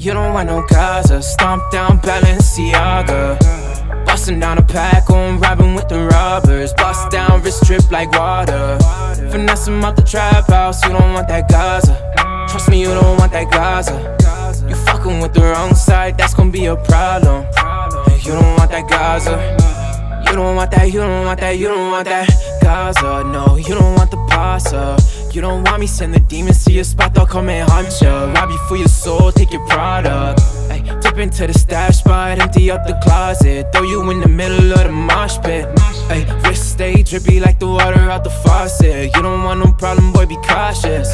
You don't want no Gaza, stomp down Balenciaga. Bustin' down a pack on robbing with the robbers. Bust down, wrist drip like water. Finesse 'em out the trap house, you don't want that Gaza. Trust me, you don't want that Gaza. You fucking with the wrong side, that's gonna be a problem. You don't want that Gaza. You don't want that, you don't want that, you don't want that Gaza. No, you don't want the pasta. You don't want me, send the demons to your spot, they'll come and hunt ya. Rob you for your soul, take your product. Ay, dip into the stash spot, empty up the closet. Throw you in the middle of the mosh pit. Ay, wrist stay drippy like the water out the faucet. You don't want no problem, boy, be cautious.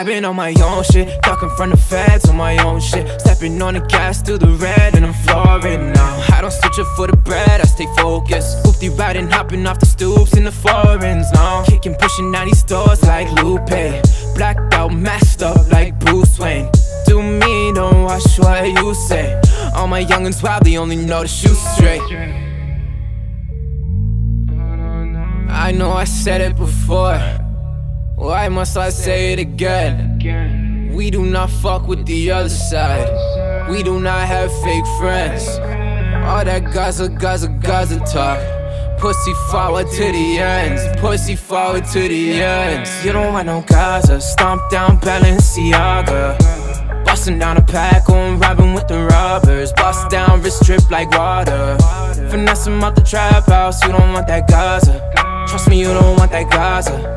I've been on my own shit, ducking from the feds on my own shit. Stepping on the gas to the red, and I'm flooring now. I don't switch up for the bread, I stay focused. Hoopty riding, hopping off the stoops in the foreigns now. Kicking, pushing out these doors like Lupe. Blacked out, messed up like Bruce Wayne. Do me, don't watch what you say. All my youngins wild, they only know to shoot straight. I know I said it before. Why must I say it again? We do not fuck with the other side. We do not have fake friends. All that Gaza, Gaza, Gaza talk. Pussy forward to the ends. Pussy forward to the ends. You don't want no Gaza. Stomp down Balenciaga. Bustin' down a pack on robbing with the robbers. Bust down, wrist drip like water. Finesse 'em out the trap house. You don't want that Gaza. Trust me, you don't want that Gaza.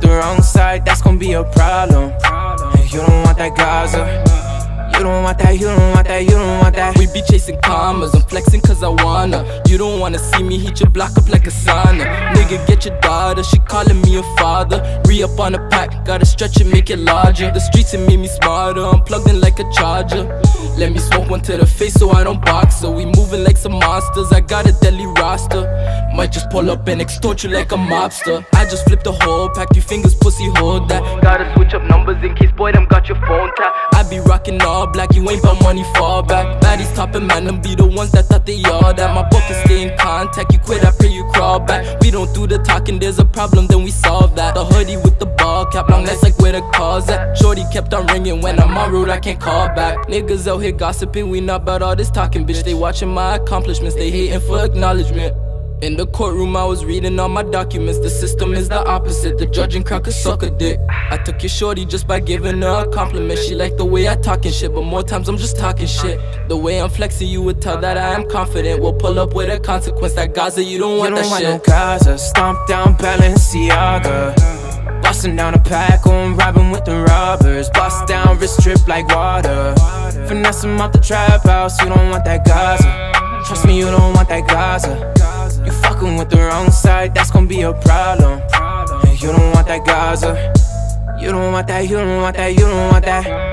The wrong side, that's gonna be a problem. You don't want that Gaza. You don't want that, you don't want that, you don't want that. We be chasing commas, I'm flexing cause I wanna. You don't wanna see me heat your block up like a sauna. Nigga, get your daughter, she calling me a father. Up on the pack, gotta stretch it, make it larger. The streets have made me smarter, I'm plugged in like a charger. Let me smoke one to the face so I don't box So we moving like some monsters, I got a deadly roster. Might just pull up and extort you like a mobster. I just flipped the whole pack, you fingers, pussy, hold that. Gotta switch up numbers in case boy them got your phone tap. I be rocking all black, you ain't but money fall back. Baddies topping man, them be the ones that thought they all that. My pocket stay in contact, you quit, I pray you crawl back. We don't do the talking, there's a problem, then we solve that. The hoodie with the ball cap, long legs like where the cars at. Shorty kept on ringing when I'm on route, I can't call back. Niggas out here gossiping, we not about all this talking, bitch. They watching my accomplishments, they hating for acknowledgement. In the courtroom, I was reading all my documents. The system is the opposite. The judge and crack a sucker dick. I took your shorty just by giving her a compliment. She like the way I talking shit, but more times I'm just talking shit. The way I'm flexing, you would tell that I am confident. We'll pull up with a consequence. That Gaza, you don't want you don't that want shit. no Gaza. Stomp down Balenciaga. Bustin' down a pack on robbing with the robbers. Bust down, wrist drip like water. Finesse 'em out the trap house. You don't want that Gaza. Trust me, you don't want that Gaza. You fucking with the wrong side, that's gonna be a problem. You don't want that Gaza. You don't want that, you don't want that, you don't want that.